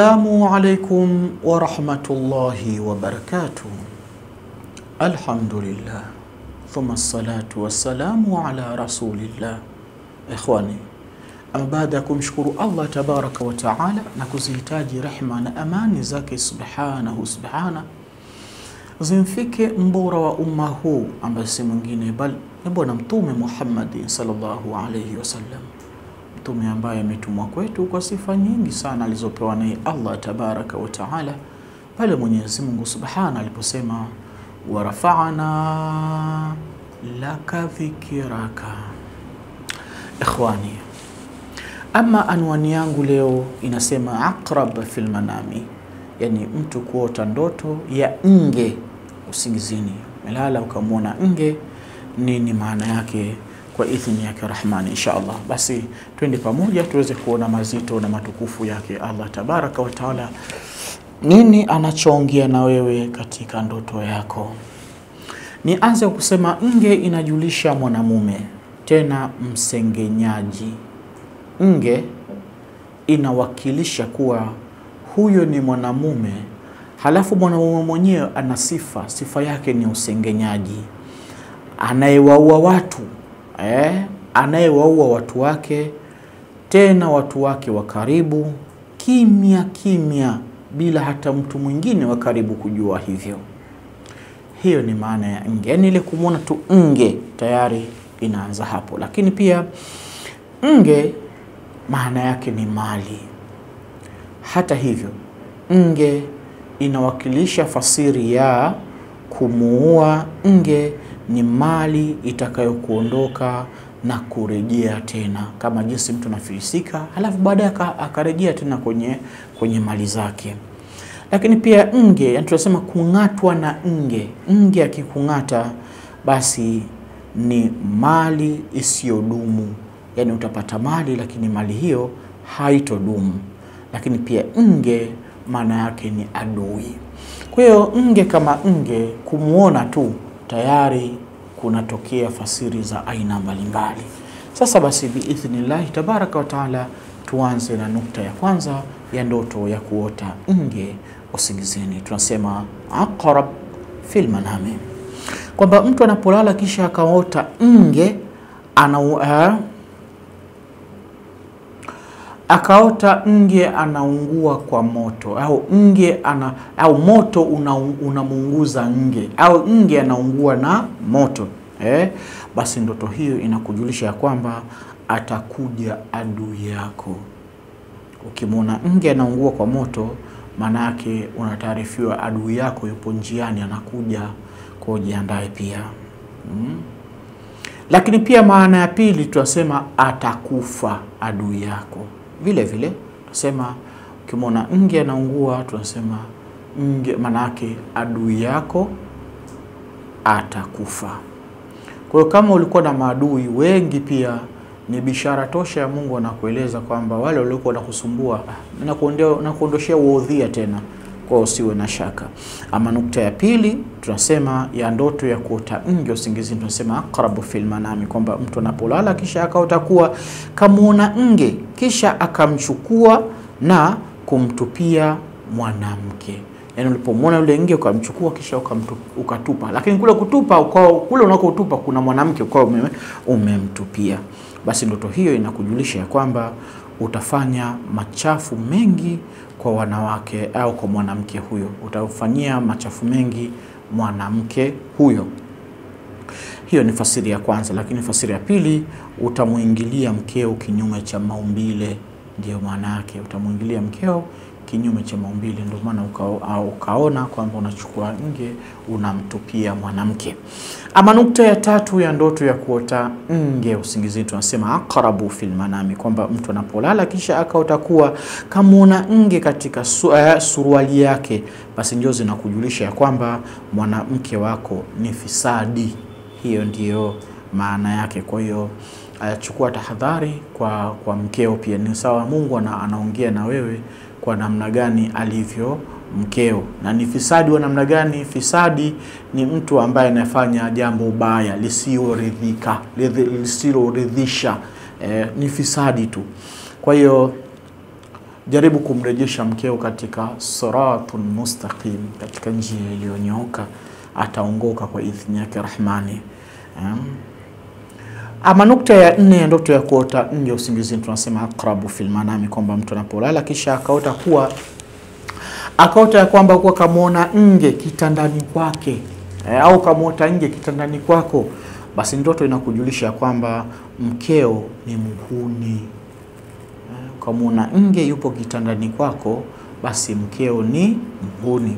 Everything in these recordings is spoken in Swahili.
السلام عليكم ورحمة الله وبركاته. الحمد لله. ثم الصلاة والسلام على رسول الله. إخواني أما بعد أكمشكر الله تبارك وتعالى. نكوزي تاجي رحمة أمان زكي سبحانه سبحانه. زين فيك wa وأمه. huu ambaye si mwingine bali ni bwana mtume muhammadi sallallahu alaihi mtume ambaye ametumwa kwetu kwa sifa nyingi sana alizopewa naye Allah tabaraka wa taala, pale Mwenyezi Mungu subhana aliposema warafa'na laka dhikiraka. Ikhwani, ama anwani yangu leo inasema aqrab fil manami, yani mtu kuota ndoto ya nge usingizini. Melala ukamwona nge, nini maana yake kwa idhini yake Rahmani, insha Allah. Basi twende pamoja tuweze kuona mazito na matukufu yake Allah tabaraka wataala nini anachoongea na wewe katika ndoto yako. Nianze kusema nge inajulisha mwanamume, tena msengenyaji. Nge inawakilisha kuwa huyo ni mwanamume, halafu mwanamume mwenyewe ana sifa, sifa yake ni usengenyaji, anayewaua watu eh, anayewaua watu wake, tena watu wake wa karibu, kimya kimya, bila hata mtu mwingine wa karibu kujua hivyo. Hiyo ni maana ya nge, yaani ile kumwona tu nge tayari inaanza hapo. Lakini pia nge maana yake ni mali. Hata hivyo, nge inawakilisha fasiri ya kumuua. Nge ni mali itakayokuondoka na kurejea tena, kama jinsi mtu anafilisika, halafu baadaye akarejea tena kwenye, kwenye mali zake. Lakini pia nge, yani tunasema kung'atwa na nge. Nge akikung'ata basi ni mali isiyodumu, yani utapata mali lakini mali hiyo haitodumu. Lakini pia nge maana yake ni adui. Kwa hiyo nge kama nge, kumwona tu tayari kunatokea fasiri za aina mbalimbali. Sasa basi, biidhnillahi tabaraka wa taala, tuanze na nukta ya kwanza ya ndoto ya kuota nge usingizini. Tunasema aqrab fil manami, kwamba mtu anapolala kisha akaota nge ana uh, akaota nge anaungua kwa moto au nge ana au moto unamuunguza una nge au nge anaungua na moto eh, basi ndoto hiyo inakujulisha ya kwamba atakuja adui yako. Ukimwona nge anaungua kwa moto, maana yake unataarifiwa adui yako yupo njiani, anakuja, kwa jiandae pia mm. Lakini pia maana ya pili tunasema atakufa adui yako vile vile tunasema ukimwona nge anaungua, tunasema nge manake adui yako atakufa. Kwa hiyo kama ulikuwa na maadui wengi, pia ni bishara tosha ya Mungu anakueleza kwamba wale waliokuwa wanakusumbua nakuondoshea uodhia tena, kwa usiwe na shaka. Ama nukta ya pili tunasema ya ndoto ya kuota nje usingizini, tunasema aqrabu fil manami, kwamba mtu anapolala kisha akaota kuwa kamwona nge kisha akamchukua na kumtupia mwanamke. Yani ulipomwona yule nge ukamchukua kisha ukatupa, lakini kule kutupa ukao, kule unakotupa kuna mwanamke ukao umemtupia. Basi ndoto hiyo inakujulisha ya kwamba utafanya machafu mengi kwa wanawake au kwa mwanamke huyo, utafanyia machafu mengi mwanamke huyo. Hiyo ni fasiri ya kwanza, lakini fasiri ya pili, utamwingilia mkeo kinyume cha maumbile. Ndio maana yake, utamwingilia mkeo kinyume cha maumbile, ndio maana uka, ukaona kwamba unachukua nge unamtupia mwanamke. Ama nukta ya tatu ya ndoto ya kuota nge usingizini, tunasema aqrabu fil manami, kwamba mtu anapolala kisha akaota kuwa kamwona nge katika su, uh, suruali yake, basi ndio zinakujulisha ya kwamba mwanamke wako ni fisadi. Hiyo ndiyo maana yake. Kwa hiyo achukua chukua tahadhari kwa, kwa mkeo pia. Ni sawa Mungu ana, anaongea na wewe kwa namna gani alivyo mkeo na ni fisadi wa namna gani? Fisadi ni mtu ambaye anafanya jambo baya lisiloridhika, lisiloridhisha, eh, ni fisadi tu. Kwa hiyo jaribu kumrejesha mkeo katika siratun mustaqim, katika njia iliyonyooka, ataongoka kwa idhini yake Rahmani. Ama nukta ya nne ya ndoto ya kuota nje usingizini, tunasema aqrabu fil manami, kwamba mtu anapolala kisha akaota kuwa akaota ya kwamba kuwa kamwona nje kitandani kwake e, au kamwota nje kitandani kwako, basi ndoto inakujulisha kwamba mkeo ni mhuni. E, kamwona nge yupo kitandani kwako, basi mkeo ni mhuni.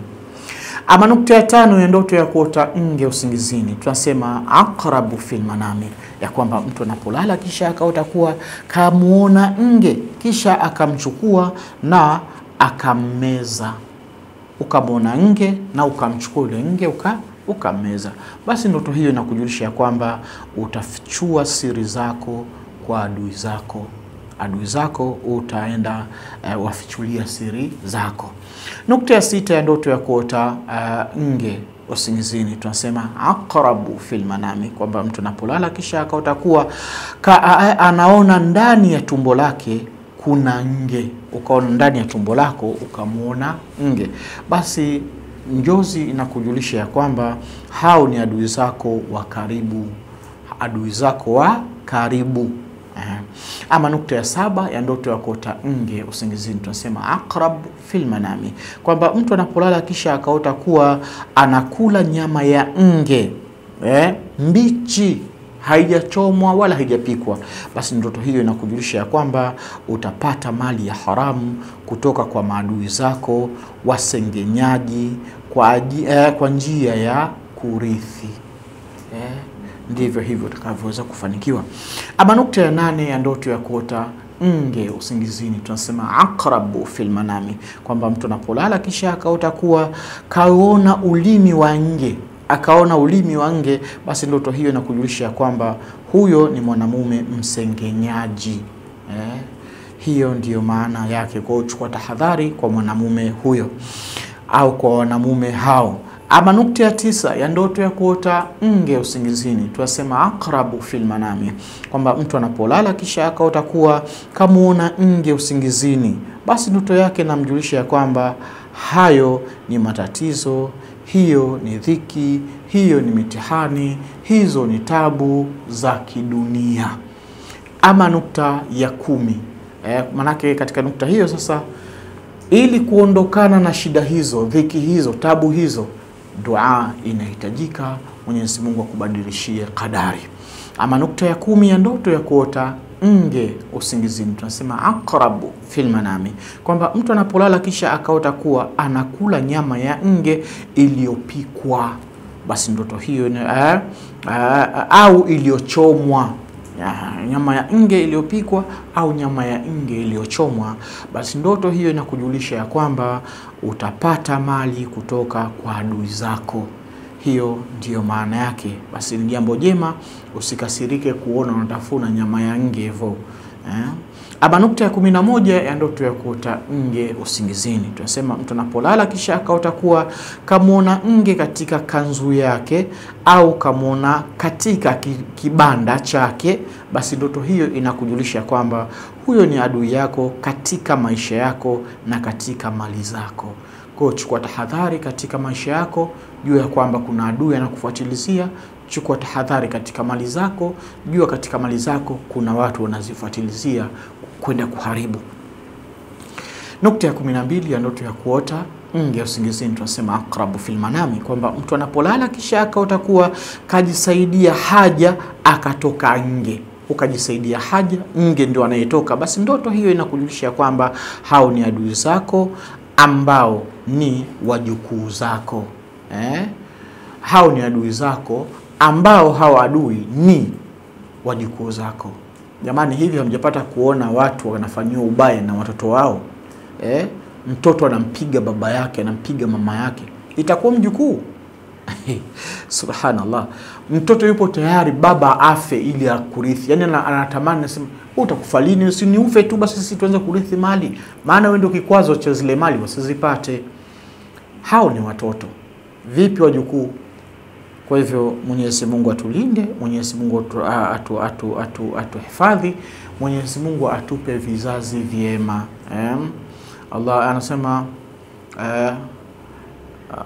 Ama nukta ya tano ya ndoto ya kuota nje usingizini, tunasema aqrabu fil manami, ya kwamba mtu anapolala kisha akaota kuwa kamuona nge kisha akamchukua na akammeza. Ukamwona nge na ukamchukua yule nge uka ukameza. basi ndoto hiyo inakujulisha ya kwamba utafichua siri zako kwa adui zako adui zako utaenda uh, wafichulia siri zako. Nukta ya sita ya ndoto ya kuota uh, nge usingizini tunasema aqrabu fil manami, kwamba mtu anapolala kisha akaota kuwa ka, anaona ndani ya tumbo lake kuna nge, ukaona ndani ya tumbo lako ukamwona nge, basi njozi inakujulisha ya kwamba hao ni adui zako wa karibu, adui zako wa karibu. Ama nukta ya saba ya ndoto ya kuota nge usingizini. Tunasema akrab fil manami, kwamba mtu anapolala kisha akaota kuwa anakula nyama ya nge eh, mbichi haijachomwa wala haijapikwa, basi ndoto hiyo inakujulisha ya kwamba utapata mali ya haramu kutoka kwa maadui zako wasengenyaji kwa, eh, kwa njia ya kurithi. eh, ndivyo hivyo utakavyoweza kufanikiwa. Ama nukta ya nane ya ndoto ya kuota nge usingizini tunasema akrabu fil manami, kwamba mtu anapolala kisha akaota kuwa kaona ulimi wa nge akaona ulimi wa nge, basi ndoto hiyo inakujulisha kwamba huyo ni mwanamume msengenyaji eh, hiyo ndiyo maana yake. Kwa hiyo chukua tahadhari kwa mwanamume huyo au kwa wanamume hao. Ama nukta ya tisa ya ndoto ya kuota nge usingizini tuasema akrabu fil manami, kwamba mtu anapolala kisha akaota kuwa kamuona nge usingizini, basi ndoto yake namjulisha ya kwamba hayo ni matatizo, hiyo ni dhiki, hiyo ni mitihani, hizo ni tabu za kidunia. Ama nukta ya kumi eh, manake katika nukta hiyo sasa, ili kuondokana na shida hizo, dhiki hizo, tabu hizo dua inahitajika, Mwenyezi Mungu akubadilishie kadari. Ama nukta ya kumi ya ndoto ya kuota nge usingizini. Tunasema aqrabu fil manami, kwamba mtu anapolala kisha akaota kuwa anakula nyama ya nge iliyopikwa, basi ndoto hiyo eh, eh, au iliyochomwa nyama ya nge iliyopikwa au nyama ya nge iliyochomwa, basi ndoto hiyo inakujulisha ya kwamba utapata mali kutoka kwa adui zako. Hiyo ndiyo maana yake. Basi ni jambo jema, usikasirike kuona unatafuna nyama ya nge hivyo eh? Ama nukta ya kumi na moja ya ndoto ya kuota nge usingizini tunasema mtu anapolala kisha akaota kuwa kamwona nge katika kanzu yake au kamwona katika kibanda chake, basi ndoto hiyo inakujulisha kwamba huyo ni adui yako katika maisha yako na katika mali zako. Kwa hiyo chukua tahadhari katika maisha yako, jua ya kwamba kuna adui anakufuatilizia. Chukua tahadhari katika mali zako, jua katika mali zako kuna watu wanazifuatilizia kwenda kuharibu. Nukta ya kumi na mbili ya ndoto ya kuota nge usingizini tunasema akrabu fil manami, kwamba mtu anapolala kisha akaota kuwa kajisaidia haja akatoka nge, ukajisaidia haja nge ndio anayetoka, basi ndoto hiyo inakujulisha kwamba hao ni adui zako ambao ni wajukuu zako eh? Hao ni adui zako ambao hao adui ni wajukuu zako. Jamani, hivi hamjapata kuona watu wanafanyiwa ubaya na watoto wao eh? Mtoto anampiga baba yake, anampiga mama yake, itakuwa mjukuu Subhanallah, mtoto yupo tayari baba afe ili akurithi, yani anatamani, nasema utakufa lini? Si ni ufe tu basi, sisi tuanze kurithi mali, maana wewe ndio kikwazo cha zile mali wasizipate. Hao ni watoto, vipi wajukuu? Kwa hivyo Mwenyezi Mungu atulinde, Mwenyezi Mungu atu, atu, atu, atuhifadhi, Mwenyezi Mungu atupe vizazi vyema eh? Allah anasema eh,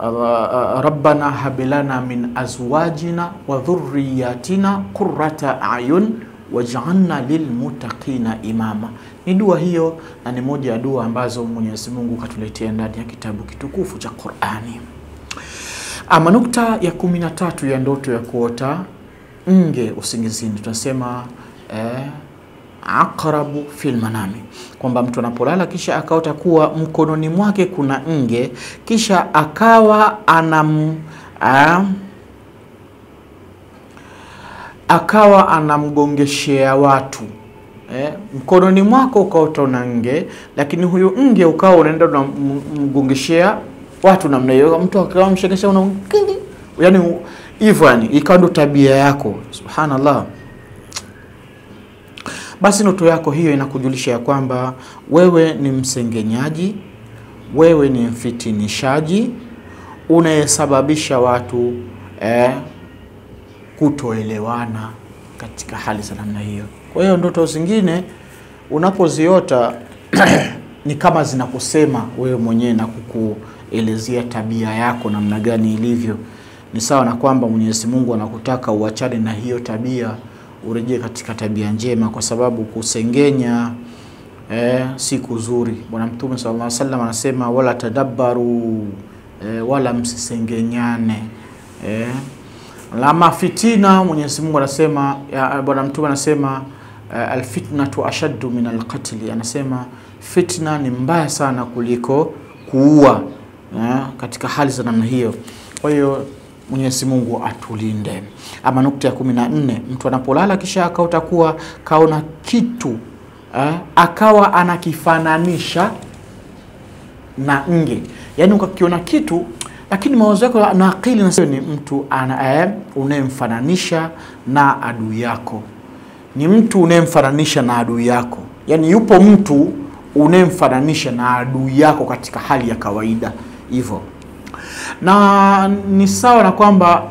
Allah- rabbana habilana min azwajina wa dhurriyatina qurrata ayun waj'alna lilmuttaqina imama. Ni dua hiyo na ni moja ya dua ambazo Mwenyezi Mungu katuletea ndani ya kitabu kitukufu cha Qur'ani. Ama nukta ya kumi na tatu ya ndoto ya kuota nge usingizini, tunasema eh, aqrabu fil manami, kwamba mtu anapolala kisha akaota kuwa mkononi mwake kuna nge, kisha akawa anam ah, akawa anamgongeshea watu. Eh, mkononi mwako ukaota una nge, lakini huyu nge ukawa unaenda unamgongeshea watu namna hiyo, mtu akawa mshekesha una yani hivyo, yani ikawa ndo tabia yako. Subhanallah. Basi ndoto yako hiyo inakujulisha ya kwamba wewe ni msengenyaji, wewe ni mfitinishaji, unayesababisha watu eh, kutoelewana katika hali za namna hiyo. Kwa hiyo ndoto zingine unapoziota ni kama zinakusema wewe mwenyewe na kukuelezea tabia yako namna gani ilivyo. Ni sawa na kwamba Mwenyezi Mungu anakutaka uachane na hiyo tabia, urejee katika tabia njema, kwa sababu kusengenya eh, si kuzuri. Bwana Mtume sallallahu alaihi wasallam anasema wala tadabbaru eh, wala msisengenyane eh, lama fitina, Mwenyezi Mungu anasema Bwana Mtume anasema eh, alfitnatu ashaddu min alqatli, anasema fitna ni mbaya sana kuliko kuua eh, katika hali za namna hiyo. Kwa hiyo Mwenyezi Mungu atulinde. Ama nukta ya kumi na nne, mtu anapolala kisha akaota kuwa kaona kitu eh, akawa anakifananisha na nge, yaani ukakiona kitu lakini mawazo yako na akili na ni mtu eh, unayemfananisha na adui yako, ni mtu unayemfananisha na adui yako, yani yupo mtu unayemfananisha na adui yako katika hali ya kawaida hivyo, na ni sawa na kwamba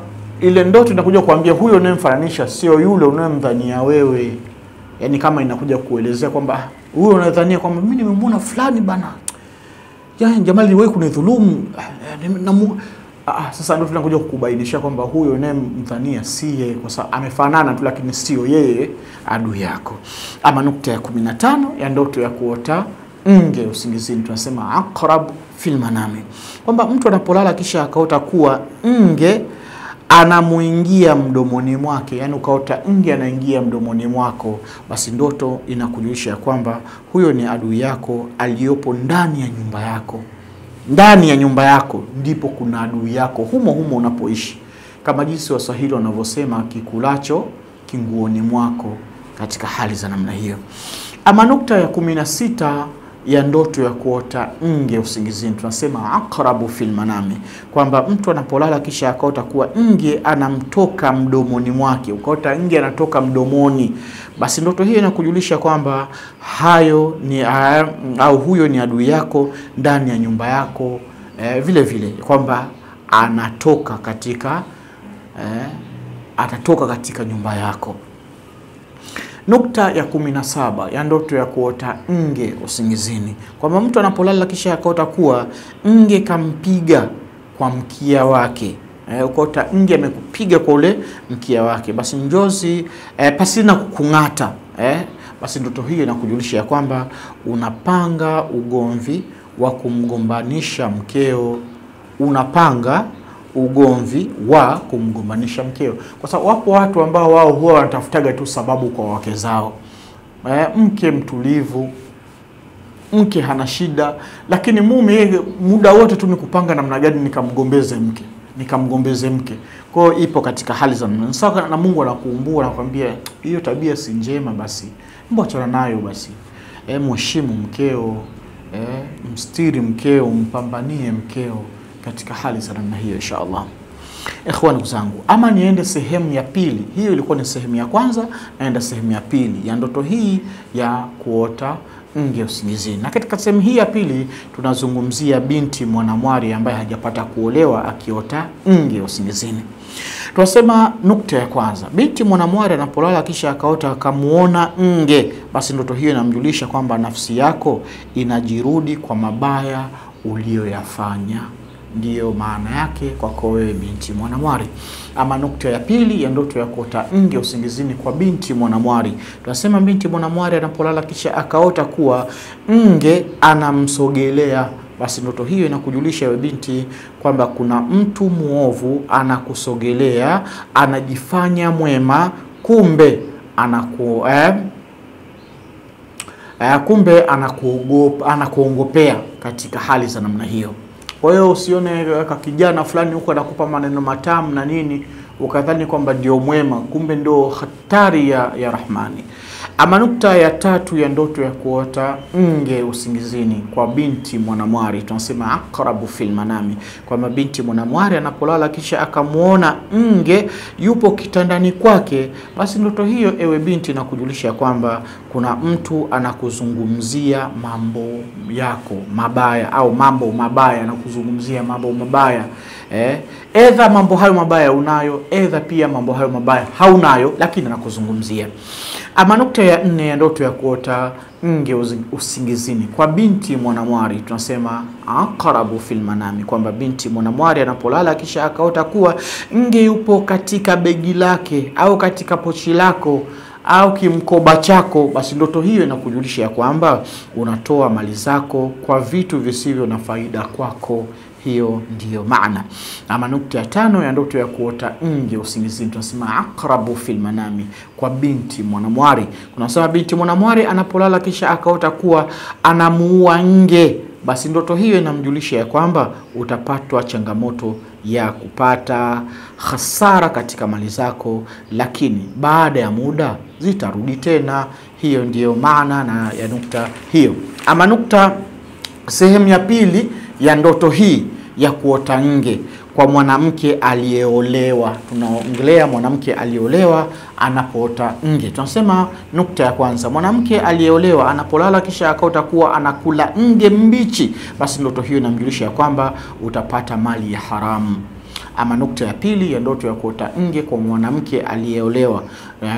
ile ndoto inakuja kuambia huyo unayemfananisha sio yule unayemdhania wewe, yani kama inakuja kuelezea kwamba huyo unadhania kwamba mimi nimemwona fulani bana. Yani jamani wewe kunidhulumu. Eh, na ah, sasa ndio tunakuja kukubainisha kwamba huyo unayemdhania si yeye, kwa sababu amefanana tu, lakini sio yeye adui yako. Ama nukta ya kumi na tano ya ndoto ya kuota nge usingizini, tunasema aqrab fil manami, kwamba mtu anapolala kisha akaota kuwa nge anamuingia mdomoni mwake, yani ukaota nge anaingia mdomoni mwako, basi ndoto inakujulisha ya kwamba huyo ni adui yako aliyopo ndani ya nyumba yako. Ndani ya nyumba yako ndipo kuna adui yako, humo humo unapoishi, kama jinsi Waswahili wanavyosema kikulacho kinguoni mwako, katika hali za namna hiyo. Ama nukta ya kumi na sita ya ndoto ya kuota nge usingizini, tunasema aqrabu fil manami, kwamba mtu anapolala kisha akaota kuwa nge anamtoka mdomoni mwake, ukaota nge anatoka mdomoni, basi ndoto hiyo inakujulisha kwamba hayo ni au huyo ni adui yako ndani ya nyumba yako, eh, vile vile kwamba anatoka katika eh, atatoka katika nyumba yako. Nukta ya kumi na saba ya ndoto ya kuota nge usingizini, kwamba mtu anapolala kisha akaota kuwa nge kampiga kwa mkia wake. e, ukaota nge amekupiga kwa ule mkia wake, basi njozi e, pasina kukung'ata. E, basi ndoto hiyo inakujulisha ya kwamba unapanga ugomvi wa kumgombanisha mkeo, unapanga ugomvi wa kumgombanisha mkeo, kwa sababu wapo watu ambao wao huwa wanatafutaga tu sababu kwa wake zao. Eh, mke mtulivu, mke hana shida, lakini mume muda wote tu ni kupanga namna gani nikamgombeze mke nikamgombeze mke. Kwa hiyo ipo katika hali za namna na Mungu anakuumbua anakuambia hiyo tabia si njema, basi mbona achana nayo basi. Eh, mheshimu mkeo, eh, mstiri mkeo, mpambanie mkeo katika hali za namna hiyo insha Allah. Ikhwani zangu, ama niende sehemu ya pili. Hiyo ilikuwa ni sehemu ya kwanza, naenda sehemu ya pili ya ndoto hii ya kuota nge usingizini. Na katika sehemu hii ya pili tunazungumzia binti mwanamwari ambaye hajapata kuolewa akiota nge usingizini. Tunasema nukta ya kwanza, binti mwanamwari anapolala kisha akaota akamuona nge, basi ndoto hiyo inamjulisha kwamba nafsi yako inajirudi kwa mabaya uliyoyafanya. Ndiyo maana yake kwako wewe binti mwanamwari. Ama nukta ya pili ya ndoto ya kuota nge usingizini kwa binti mwanamwari, tunasema binti mwanamwari anapolala kisha akaota kuwa nge anamsogelea basi ndoto hiyo inakujulisha wewe binti kwamba kuna mtu mwovu anakusogelea, anajifanya mwema, kumbe anaku eh, eh, kumbe anakuongopea katika hali za namna hiyo. Kwa hiyo usione ka kijana fulani huko anakupa maneno matamu na nini ukadhani kwamba ndio mwema, kumbe ndio hatari ya, ya Rahmani. Ama nukta ya tatu ya ndoto ya kuota nge usingizini kwa binti mwanamwari, tunasema akrabu fil manami, kwamba binti mwanamwari anapolala kisha akamwona nge yupo kitandani kwake, basi ndoto hiyo, ewe binti, na kujulisha kwamba kuna mtu anakuzungumzia mambo yako mabaya au mambo mabaya, anakuzungumzia mambo mabaya eh, edha mambo hayo mabaya unayo, edha pia mambo hayo mabaya haunayo, lakini anakuzungumzia. Ama nukta ya nne ya ndoto ya kuota nge usingizini kwa binti mwanamwari, tunasema aqrabu fil manami, kwamba binti mwanamwari anapolala kisha akaota kuwa nge yupo katika begi lake au katika pochi lako au kimkoba chako, basi ndoto hiyo inakujulisha ya kwamba unatoa mali zako kwa vitu visivyo na faida kwako. Hiyo ndiyo maana. Ama nukta ya tano ya ndoto ya kuota nje usingizini tunasema akrabu fil manami kwa binti mwanamwari. Kunasema binti mwanamwari anapolala kisha akaota kuwa anamuua nge, basi ndoto hiyo inamjulisha ya kwamba utapatwa changamoto ya kupata hasara katika mali zako, lakini baada ya muda zitarudi tena. Hiyo ndiyo maana na ya nukta hiyo. Ama nukta sehemu ya pili ya ndoto hii ya kuota nge kwa mwanamke aliyeolewa. Tunaongelea mwanamke aliyeolewa anapoota nge. Tunasema nukta ya kwanza, mwanamke aliyeolewa anapolala kisha akaota kuwa anakula nge mbichi, basi ndoto hiyo inamjulisha ya kwamba utapata mali ya haramu. Ama nukta ya pili ya ndoto ya kuota nge kwa mwanamke aliyeolewa,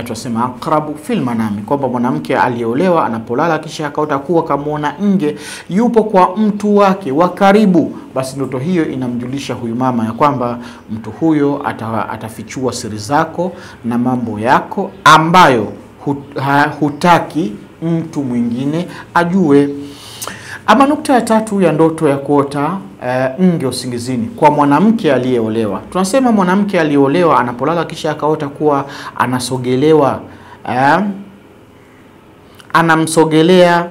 tunasema akrabu fil manami, kwamba mwanamke aliyeolewa anapolala kisha akaota kuwa kamwona nge yupo kwa mtu wake wa karibu, basi ndoto hiyo inamjulisha huyu mama ya kwamba mtu huyo ata, atafichua siri zako na mambo yako ambayo hut, ha, hutaki mtu mwingine ajue. Ama nukta ya tatu ya ndoto ya kuota uh, nge usingizini kwa mwanamke aliyeolewa, tunasema mwanamke aliyeolewa anapolala kisha akaota kuwa anasogelewa uh, anamsogelea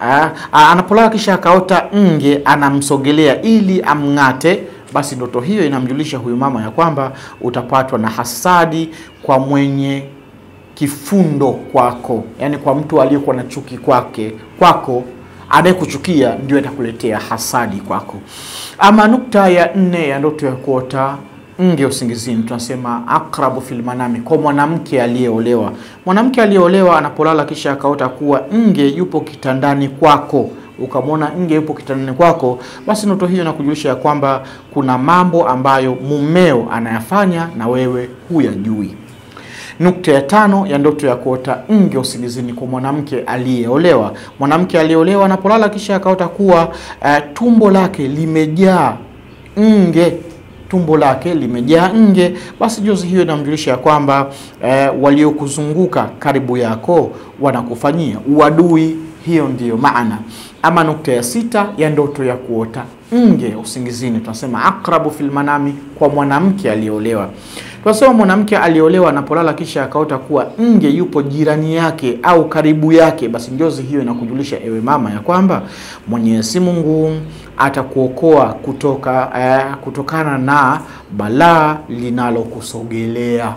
uh, anapolala kisha akaota nge anamsogelea ili amng'ate, basi ndoto hiyo inamjulisha huyu mama ya kwamba utapatwa na hasadi kwa mwenye kifundo kwako, yani kwa mtu aliyekuwa na chuki kwake kwako anayekuchukia ndio atakuletea hasadi kwako. Ama nukta ya nne ya ndoto ya kuota nge usingizini, tunasema akrabu fil manami kwa mwanamke aliyeolewa. Mwanamke aliyeolewa anapolala kisha akaota kuwa nge yupo kitandani kwako, ukamwona nge yupo kitandani kwako, basi ndoto hiyo inakujulisha ya kwamba kuna mambo ambayo mumeo anayafanya na wewe huyajui. Nukta ya tano ya ndoto ya kuota nge usingizini kwa mwanamke aliyeolewa. Mwanamke aliyeolewa anapolala kisha akaota kuwa uh, tumbo lake limejaa nge, tumbo lake limejaa nge, basi jozi hiyo inamjulisha ya kwamba uh, waliokuzunguka karibu yako wanakufanyia uadui. Hiyo ndiyo maana. Ama nukta ya sita ya ndoto ya kuota nge usingizini, tunasema akrabu fil manami kwa mwanamke aliyeolewa. Tunasema mwanamke aliolewa anapolala kisha akaota kuwa nge yupo jirani yake au karibu yake, basi njozi hiyo inakujulisha ewe mama ya kwamba Mwenyezi Mungu atakuokoa kutoka eh, kutokana na balaa linalokusogelea.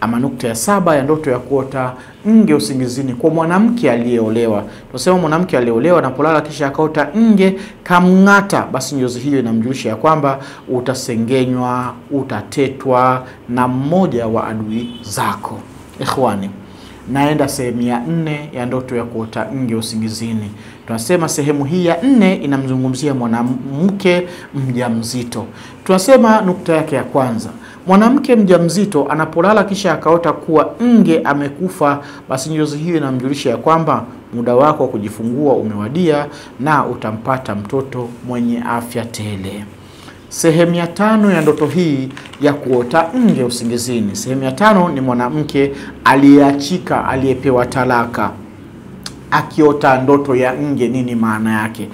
Ama nukta ya saba ya ndoto ya kuota nge usingizini kwa mwanamke aliyeolewa, tunasema mwanamke aliyeolewa anapolala kisha akaota nge kamng'ata, basi njozi hiyo inamjulisha ya kwamba utasengenywa, utatetwa na mmoja wa adui zako. Ikhwani, naenda sehemu ya nne ya ndoto ya kuota nge usingizini. Tunasema sehemu hii ya nne inamzungumzia mwanamke mjamzito. Tunasema nukta yake ya kwanza, mwanamke mjamzito anapolala kisha akaota kuwa nge amekufa, basi njozi hiyo inamjulisha ya kwamba muda wako wa kujifungua umewadia na utampata mtoto mwenye afya tele. Sehemu ya tano ya ndoto hii ya kuota nge usingizini. Sehemu ya tano ni mwanamke aliyeachika, aliyepewa talaka akiota ndoto ya nge. Nini maana yake?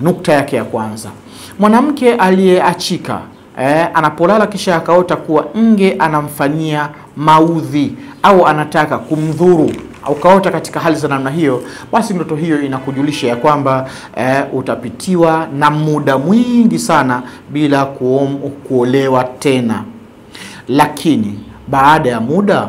Nukta yake ya kwanza, mwanamke aliyeachika eh, anapolala kisha akaota kuwa nge anamfanyia maudhi au anataka kumdhuru ukaota katika hali za namna hiyo, basi ndoto hiyo inakujulisha ya kwamba eh, utapitiwa na muda mwingi sana bila kuom, kuolewa tena, lakini baada ya muda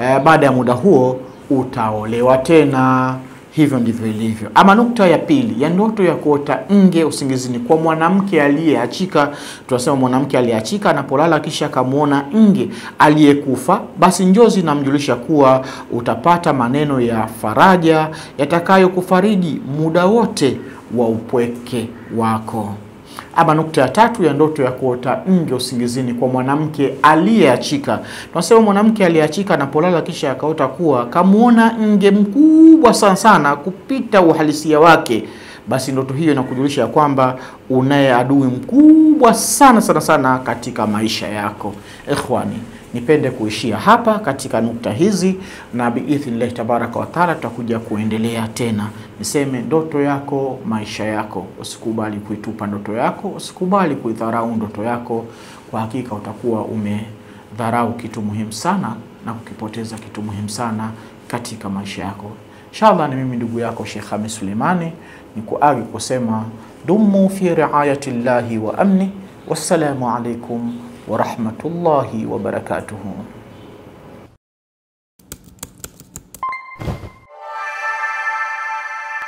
eh, baada ya muda huo utaolewa tena. Hivyo ndivyo ilivyo. Ama nukta ya pili ya ndoto ya kuota nge usingizini kwa mwanamke aliyeachika, tunasema mwanamke aliyeachika anapolala kisha akamwona nge aliyekufa, basi njozi inamjulisha kuwa utapata maneno ya faraja yatakayokufariji muda wote wa upweke wako. Ama nukta ya tatu ya ndoto ya kuota nge usingizini kwa mwanamke aliyeachika, tunasema mwanamke aliyeachika anapolala kisha akaota kuwa kamuona nge mkubwa sana sana kupita uhalisia wake, basi ndoto hiyo inakujulisha ya kwamba unaye adui mkubwa sana sana sana katika maisha yako. Ikhwani, nipende kuishia hapa katika nukta hizi, na biidhnillahi tabaraka wa tutakuja kuendelea tena. Niseme ndoto yako maisha yako, usikubali kuitupa ndoto yako, usikubali kuidharau ndoto yako. Kwa hakika utakuwa umedharau kitu muhimu sana na kukipoteza kitu muhimu sana katika maisha yako. Inshallah, ni mimi ndugu yako Sheikh Hamis Suleimani ni kuagi kusema dumu fi riayati llahi wa amni. Wassalamu alaikum wa rahmatullahi wa barakatuhu.